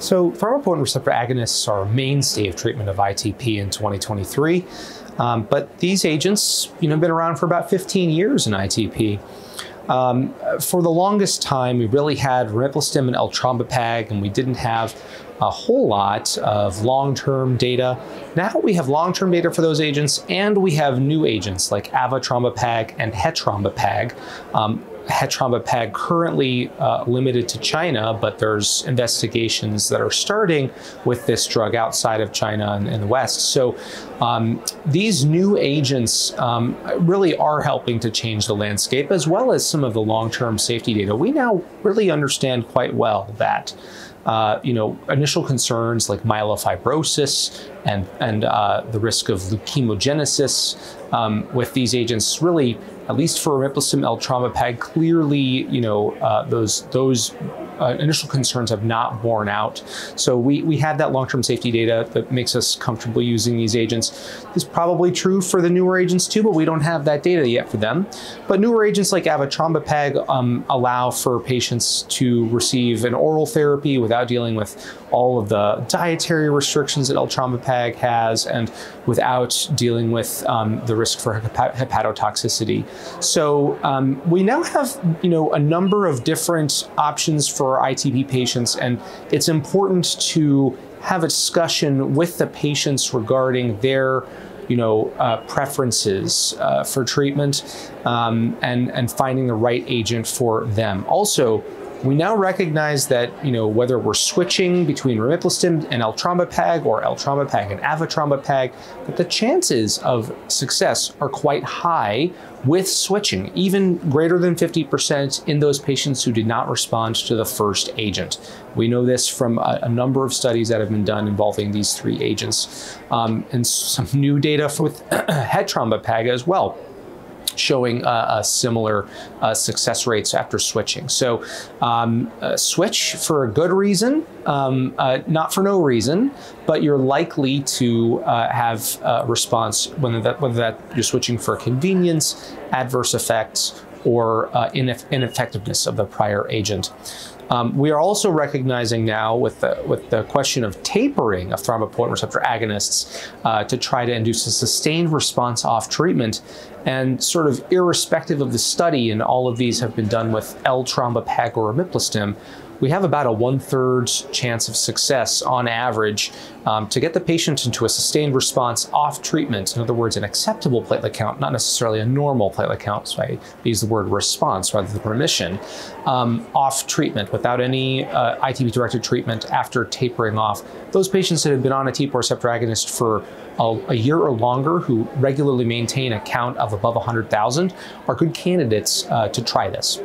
So thrombopoietin receptor agonists are a mainstay of treatment of ITP in 2023. Um, but these agents, you know, been around for about 15 years in ITP. Um, for the longest time, we really had romiplostim and eltrombopag, and we didn't have a whole lot of long-term data. Now we have long-term data for those agents, and we have new agents like avatrombopag and hetrombopag. Um, hetrombopag currently uh, limited to China, but there's investigations that are starting with this drug outside of China and in the West. So um, these new agents um, really are helping to change the landscape, as well as some of the long-term safety data. We now really understand quite well that uh, you know, initial concerns like myelofibrosis and, and uh, the risk of leukemogenesis um, with these agents really, at least for romiplostim eltrombopag, clearly, you know, uh, those, those uh, initial concerns have not borne out. So we, we have that long-term safety data that makes us comfortable using these agents. This is probably true for the newer agents too, but we don't have that data yet for them. But newer agents like avatrombopag um, allow for patients to receive an oral therapy without dealing with all of the dietary restrictions that has and without dealing with um, the risk for hepatotoxicity. So um, we now have, you know, a number of different options for for ITP patients, and it's important to have a discussion with the patients regarding their you know, uh, preferences uh, for treatment um, and, and finding the right agent for them. Also, we now recognize that, you know, whether we're switching between romiplostim and eltrombopag or eltrombopag and avatrombopag, that the chances of success are quite high with switching, even greater than 50% in those patients who did not respond to the first agent. We know this from a, a number of studies that have been done involving these three agents. Um, and some new data with hetrombopag as well showing uh, similar uh, success rates after switching. So um, switch for a good reason, um, uh, not for no reason, but you're likely to uh, have a response whether that, whether that you're switching for convenience, adverse effects, or uh, ineff ineffectiveness of the prior agent. Um, we are also recognizing now with the, with the question of tapering of thrombopoietin receptor agonists uh, to try to induce a sustained response off treatment and sort of irrespective of the study, and all of these have been done with eltrombopag or romiplostim, we have about a one-third chance of success on average um, to get the patient into a sustained response off treatment. In other words, an acceptable platelet count, not necessarily a normal platelet count, so I use the word response rather than remission, um, off treatment without any uh, ITP-directed treatment after tapering off. Those patients that have been on a TPO receptor agonist for a, a year or longer who regularly maintain a count of above 100,000 are good candidates uh, to try this.